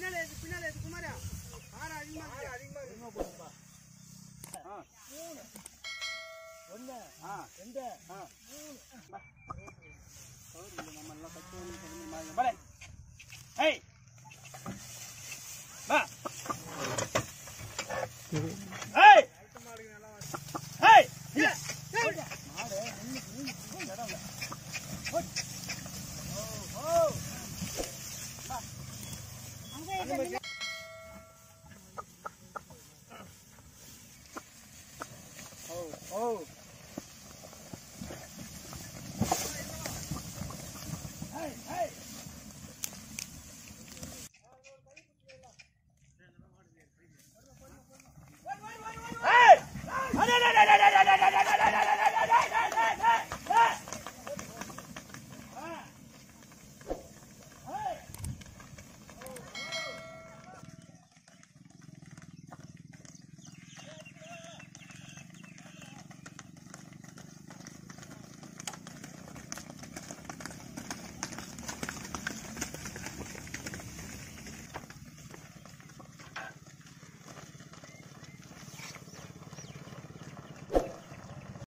பின்னால எது பின்னால எது குமாரா. ஆறு அதிகமா ஆறு அதிகமா அதிகமா போடுப்பா ஆ. மூணு. ஒன்று ஆ. ரெண்டு. ஆ. மூணு. கவுரி நம்ம எல்லாம் Oh. Hey, hey.